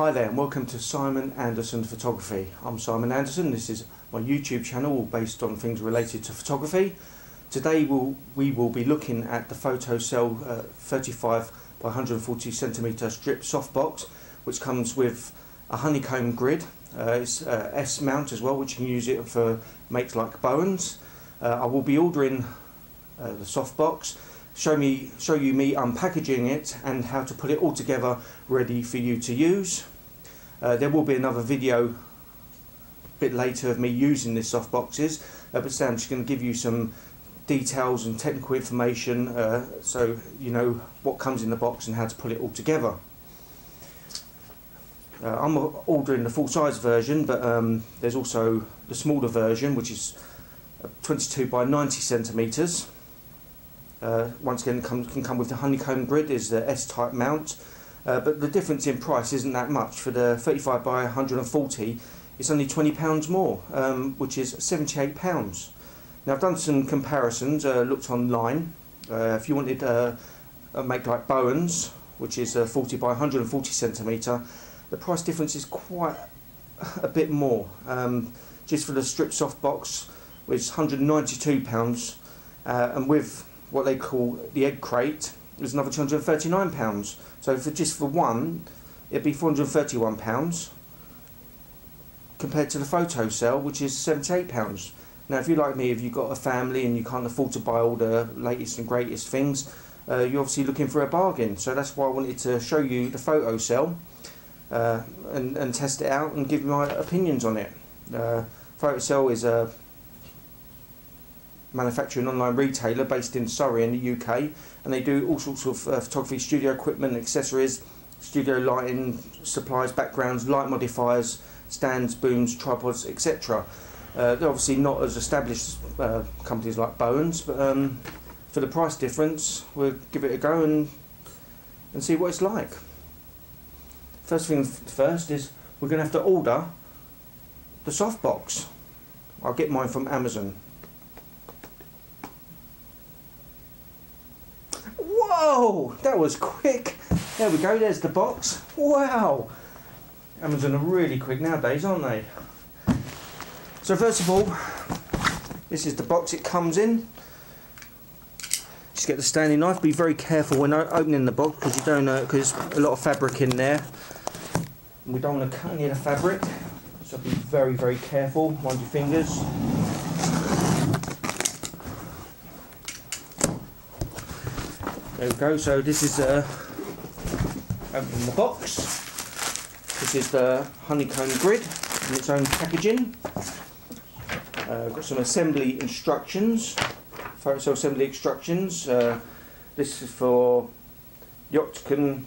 Hi there and welcome to Simon Anderson Photography. I'm Simon Anderson, this is my YouTube channel based on things related to photography. Today we'll, we will be looking at the PhotoSEL uh, 35 by 140 centimeter strip softbox which comes with a honeycomb grid. Uh, it's uh, S mount as well which you can use it for makes like Bowens. Uh, I will be ordering uh, the softbox show me show you me unpackaging it and how to put it all together ready for you to use uh, there will be another video a bit later of me using this soft boxes. Uh, but just going to give you some details and technical information uh, so you know what comes in the box and how to put it all together. Uh, I'm ordering the full size version but um, there's also the smaller version which is 22 by 90 centimeters. Uh, once again, come, can come with the honeycomb grid, is the S-type mount, uh, but the difference in price isn't that much. For the 35 by 140, it's only £20 more, um, which is £78. Now I've done some comparisons, uh, looked online. Uh, if you wanted uh, a make like Bowens, which is uh, 40 by 140 centimetre, the price difference is quite a bit more. Um, just for the strip soft box, which is £192, uh, and with what they call the egg crate is another £239. So for just for one, it'd be £431 compared to the PhotoSEL, which is £78. Now, if you're like me, if you've got a family and you can't afford to buy all the latest and greatest things, uh, you're obviously looking for a bargain. So that's why I wanted to show you the PhotoSEL uh, and, and test it out and give my opinions on it. Uh, PhotoSEL is a manufacturing online retailer based in Surrey in the UK, and they do all sorts of uh, photography studio equipment, accessories, studio lighting, supplies, backgrounds, light modifiers, stands, booms, tripods, etc. Uh, they're obviously not as established uh, companies like Bowens, but um, for the price difference, we'll give it a go and and see what it's like. First thing first is we're going to have to order the softbox. I'll get mine from Amazon. Whoa, that was quick. There we go, there's the box. Wow. Amazon are really quick nowadays, aren't they? So first of all, this is the box it comes in. Just get the Stanley knife. Be very careful when opening the box because you don't know because a lot of fabric in there. We don't want to cut any of the fabric, so be very very careful. Mind your fingers. There we go. So this is uh, the box. This is the honeycomb grid in its own packaging. Uh, got some assembly instructions, photo assembly instructions. Uh, this is for the octagon.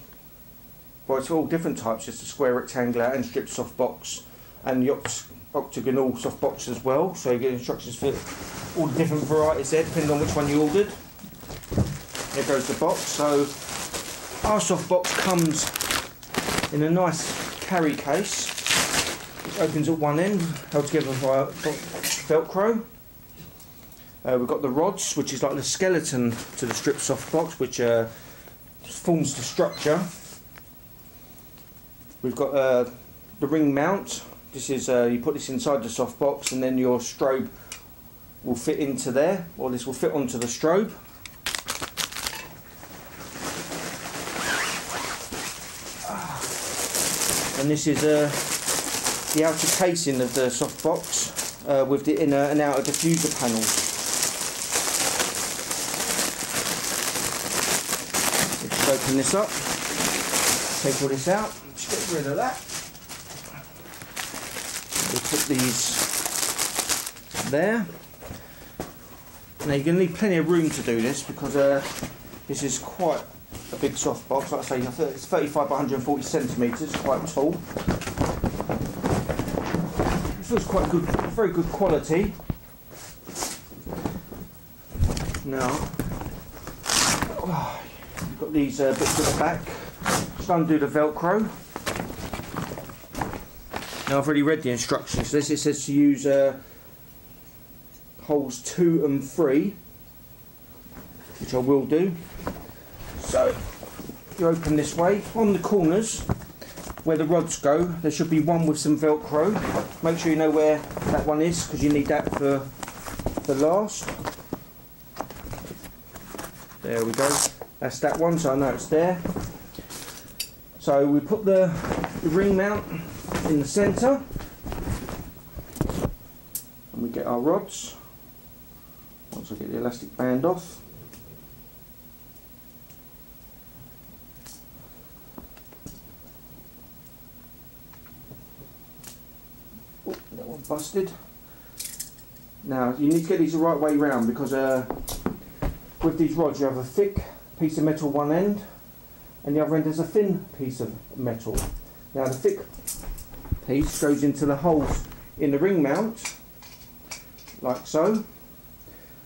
Well, it's all different types. Just a square, rectangular, and strip soft box, and the oct octagonal soft box as well. So you get instructions for all the different varieties there, depending on which one you ordered. There goes the box. So our soft box comes in a nice carry case. It opens at one end, held together by Velcro. Uh, we've got the rods, which is like the skeleton to the strip soft box, which uh, forms the structure. We've got uh, the ring mount. This is uh, you put this inside the soft box, and then your strobe will fit into there, or this will fit onto the strobe. And this is uh, the outer casing of the softbox uh, with the inner and outer diffuser panels. Let's open this up, take all this out, just get rid of that. We'll put these there. Now you're going to need plenty of room to do this because uh, this is quite a big soft box. Like I say, it's 35 by 140 centimetres, quite tall. It feels quite good, very good quality. Now, oh, you've got these uh, bits at the back. Just undo the Velcro. Now I've already read the instructions. This it says to use uh, holes two and three, which I will do. So you open this way, on the corners where the rods go, there should be one with some Velcro. Make sure you know where that one is because you need that for the last. There we go. That's that one, so I know it's there. So we put the, ring mount in the centre and we get our rods. Once I get the elastic band off. Oh, that one busted. Now you need to get these the right way round because uh, with these rods you have a thick piece of metal one end and the other end is a thin piece of metal. Now the thick piece goes into the holes in the ring mount like so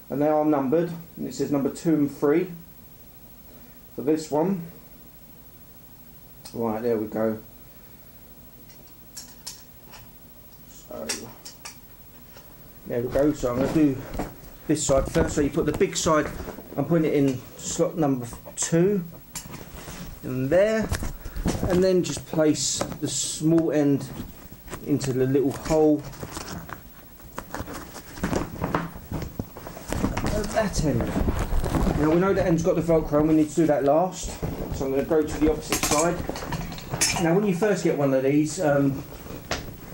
and they are numbered and it says number two and three for this one right there we go so there we go so I'm going to do this side first so you put the big side I'm putting it in slot number two in there and then just place the small end into the little hole at that end. Now we know that end's got the velcro and we need to do that last so I'm going to go to the opposite side. Now when you first get one of these um,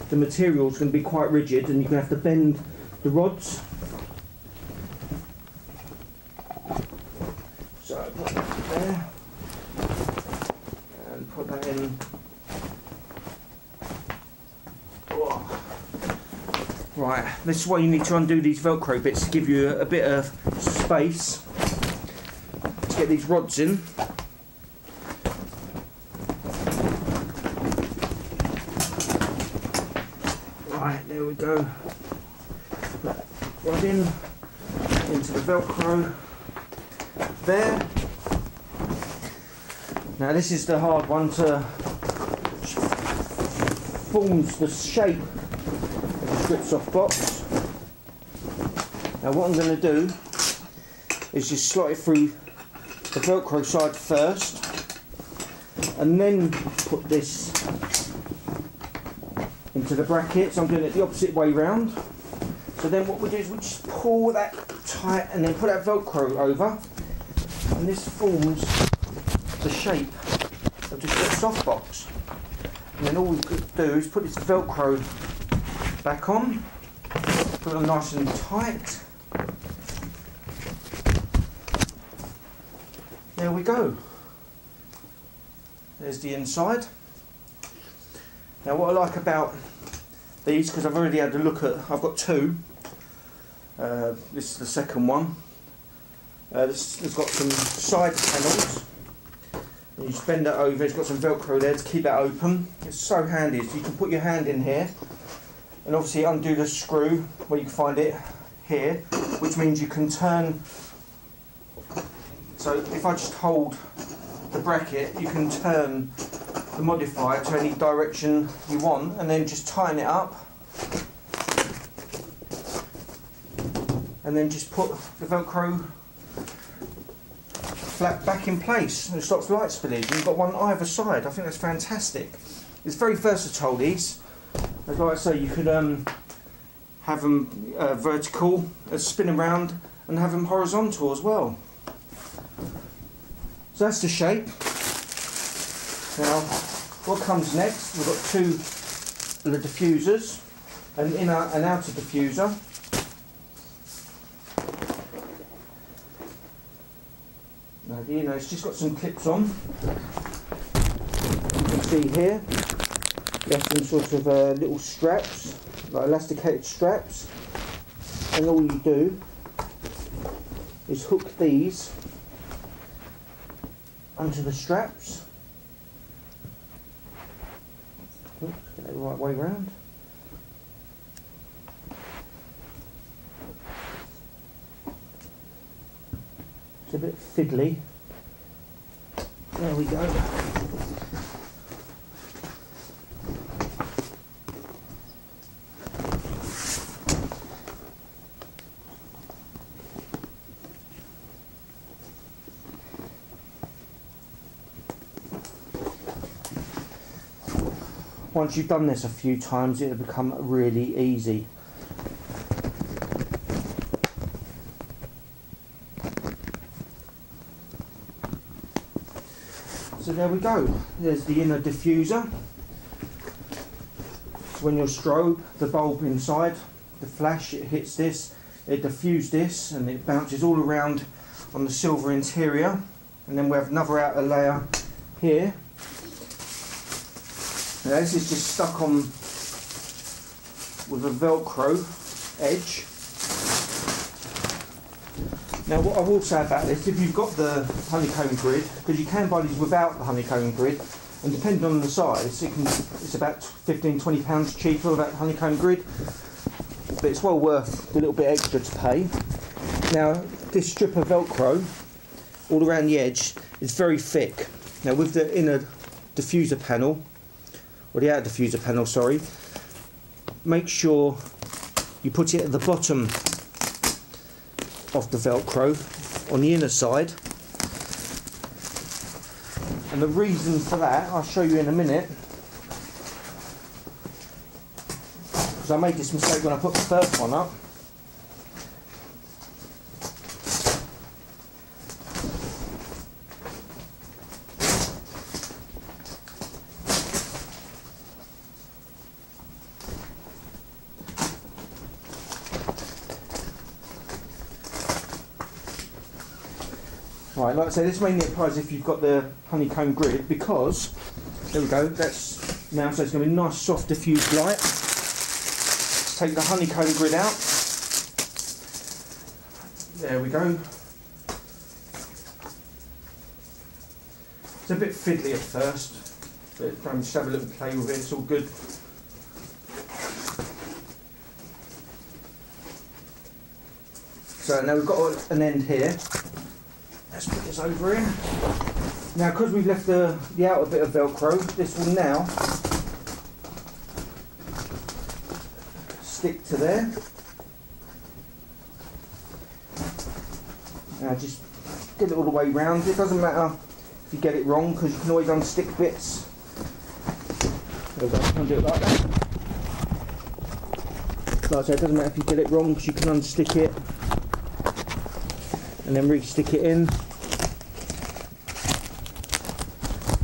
the material is going to be quite rigid and you're going to have to bend the rods. So put that there. And put that in. Oh. right this is why you need to undo these velcro bits to give you a bit of space to get these rods in. Right there we go Rod in into the velcro there. Now this is the hard one to forms the shape of the strip soft box. Now what I'm going to do is just slot it through the velcro side first and then put this into the bracket. So I'm doing it the opposite way round. So then what we do is we just pull that tight and then put that velcro over and this forms the shape of just a soft box. And then all to do is put this velcro back on, put it on nice and tight. There we go. There's the inside. Now what I like about these, because I've already had a look at, I've got two. Uh, this is the second one. Uh, this has got some side panels. And you just bend it over, it's got some velcro there to keep it open. It's so handy, so you can put your hand in here and obviously undo the screw where you can find it here, which means you can turn. So if I just hold the bracket, you can turn the modifier to any direction you want and then just tighten it up and then just put the velcro flap back in place and it stops light spillage. You've got one either side. I think that's fantastic. It's very versatile these. As like I say, you could um, have them uh, vertical, uh, spin around, and have them horizontal as well. So that's the shape. Now, what comes next? We've got two the diffusers, an inner and outer diffuser. Now, the inner, it's just got some clips on. You can see here, you have some sort of uh, little straps, like elasticated straps, and all you do is hook these onto the straps. Oops, get it the right way round. It's a bit fiddly. There we go. once you've done this a few times, it'll become really easy. There we go. There's the inner diffuser. When you strobe, the bulb inside, the flash, it hits this, it diffuses this and it bounces all around on the silver interior. And then we have another outer layer here. Now this is just stuck on with a velcro edge. Now what I will say about this, if you've got the honeycomb grid, because you can buy these without the honeycomb grid, and depending on the size, it can, it's about 15, 20 pounds cheaper without the honeycomb grid, but it's well worth the little bit extra to pay. Now this strip of velcro all around the edge is very thick. Now with the inner diffuser panel, or the outer diffuser panel, sorry, make sure you put it at the bottom of the velcro on the inner side. And the reason for that I'll show you in a minute. Because I made this mistake when I put the first one up Right, like I say, this mainly applies if you've got the honeycomb grid because, there we go, that's now, so it's going to be nice soft diffused light. Let's take the honeycomb grid out. There we go. It's a bit fiddly at first, but I'm just have a little play with it, it's all good. So now we've got an end here. Let's put this over in. Now, because we've left the, the outer bit of Velcro, this will now stick to there. Now, just get it all the way round. It doesn't matter if you get it wrong, because you can always unstick bits. There we go, I'll do it like that. Like I said, it doesn't matter if you get it wrong, because you can unstick it and then re-stick it in.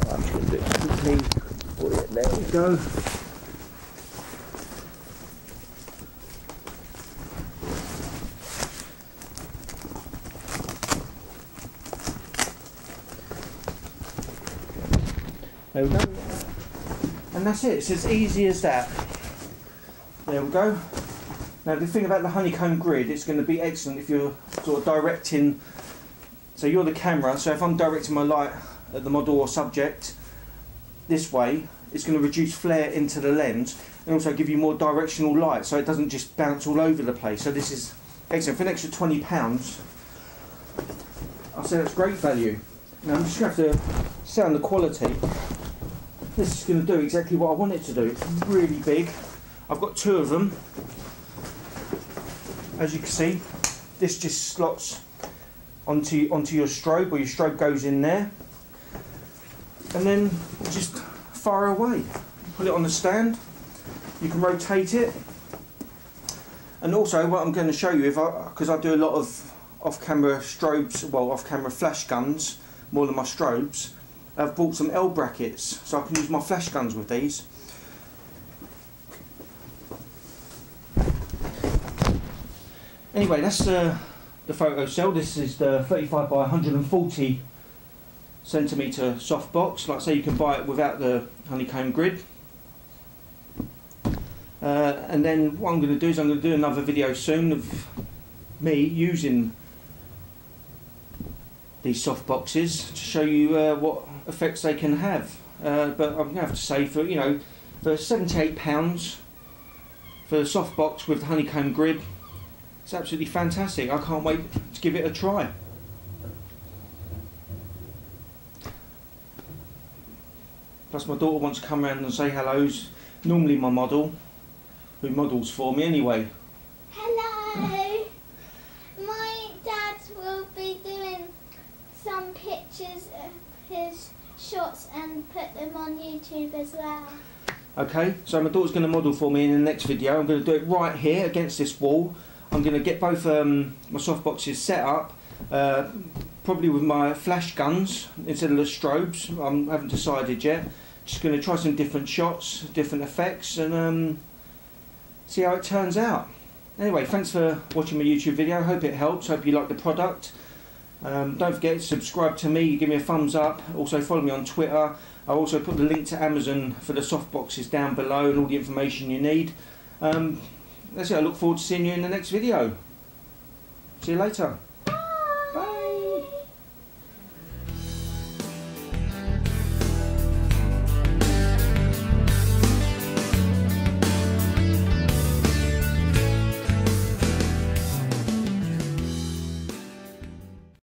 I'm just going to do it Go. There we go. And that's it, it's as easy as that. There we go. Now the thing about the honeycomb grid, it's going to be excellent if you're sort of directing, so you're the camera, so if I'm directing my light at the model or subject this way, it's going to reduce flare into the lens and also give you more directional light so it doesn't just bounce all over the place. So this is excellent. For an extra £20, I'll say that's great value. Now I'm just going to have to sound the quality. This is going to do exactly what I want it to do. It's really big. I've got two of them. As you can see, this just slots onto onto your strobe, or your strobe goes in there, and then just far away. Put it on the stand. You can rotate it, and also what I'm going to show you, if I because I do a lot of off-camera strobes, well, off-camera flash guns more than my strobes. I've bought some L brackets, so I can use my flash guns with these. Anyway, that's uh, the PhotoSEL. This is the 35 by 140 centimetre softbox. Like I say, you can buy it without the honeycomb grid. Uh, and then what I'm going to do is I'm going to do another video soon of me using these soft boxes to show you uh, what effects they can have. Uh, but I'm going to have to say for you know for 78 pounds for a soft box with the honeycomb grid it's absolutely fantastic. I can't wait to give it a try. Plus my daughter wants to come around and say hellos. Normally my model, who models for me anyway. Hello. My dad will be doing some pictures of his shots and put them on YouTube as well. Okay, so my daughter's going to model for me in the next video. I'm going to do it right here against this wall. I'm going to get both um, my softboxes set up, uh, probably with my flash guns instead of the strobes. I haven't decided yet. Just going to try some different shots, different effects, and um, see how it turns out. Anyway, thanks for watching my YouTube video. Hope it helps. Hope you like the product. Um, don't forget to subscribe to me, give me a thumbs up. Also follow me on Twitter. I'll also put the link to Amazon for the soft boxes down below and all the information you need. Um, that's it. I look forward to seeing you in the next video. See you later.